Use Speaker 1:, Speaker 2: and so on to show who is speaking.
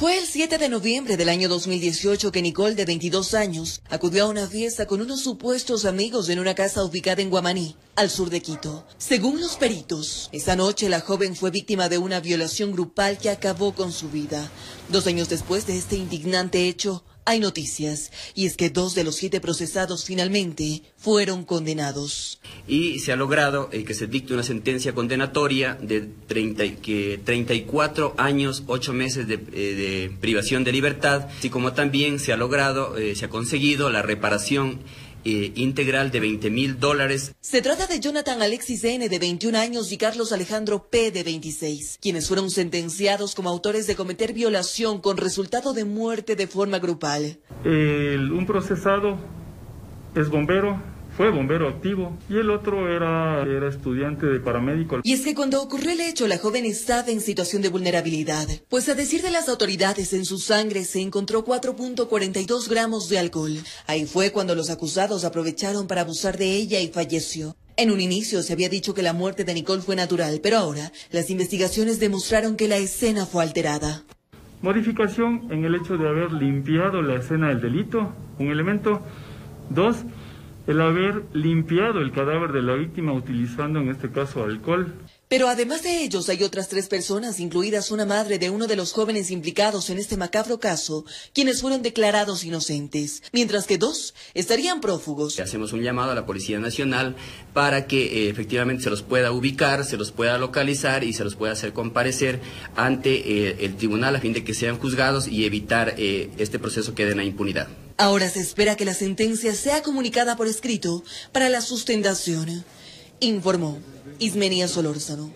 Speaker 1: Fue el 7 de noviembre del año 2018 que Nicole, de 22 años, acudió a una fiesta con unos supuestos amigos en una casa ubicada en Guamaní, al sur de Quito. Según los peritos, esa noche la joven fue víctima de una violación grupal que acabó con su vida. Dos años después de este indignante hecho, hay noticias, y es que dos de los siete procesados finalmente fueron condenados.
Speaker 2: Y se ha logrado eh, que se dicte una sentencia condenatoria de 30, que 34 años, 8 meses de, eh, de, privación de libertad, así como también se ha logrado, eh, se ha conseguido la reparación eh, integral de 20 mil dólares.
Speaker 1: Se trata de Jonathan Alexis N. de 21 años y Carlos Alejandro P. de 26, quienes fueron sentenciados como autores de cometer violación con resultado de muerte de forma grupal.
Speaker 3: El, un procesado es bombero, fue bombero activo y el otro era, era estudiante de paramédico.
Speaker 1: Y es que cuando ocurrió el hecho, la joven estaba en situación de vulnerabilidad, pues a decir de las autoridades, en su sangre se encontró 4.42 gramos de alcohol. Ahí fue cuando los acusados aprovecharon para abusar de ella y falleció. En un inicio se había dicho que la muerte de Nicole fue natural, pero ahora las investigaciones demostraron que la escena fue alterada.
Speaker 3: Modificación en el hecho de haber limpiado la escena del delito, un elemento. Dos, el haber limpiado el cadáver de la víctima utilizando en este caso alcohol.
Speaker 1: Pero además de ellos hay otras tres personas, incluidas una madre de uno de los jóvenes implicados en este macabro caso, quienes fueron declarados inocentes, mientras que dos estarían prófugos.
Speaker 2: Hacemos un llamado a la Policía Nacional para que eh, efectivamente se los pueda ubicar, se los pueda localizar y se los pueda hacer comparecer ante eh, el tribunal a fin de que sean juzgados y evitar eh, este proceso que den a impunidad.
Speaker 1: Ahora se espera que la sentencia sea comunicada por escrito para la sustentación, informó Ismenia Solórzano.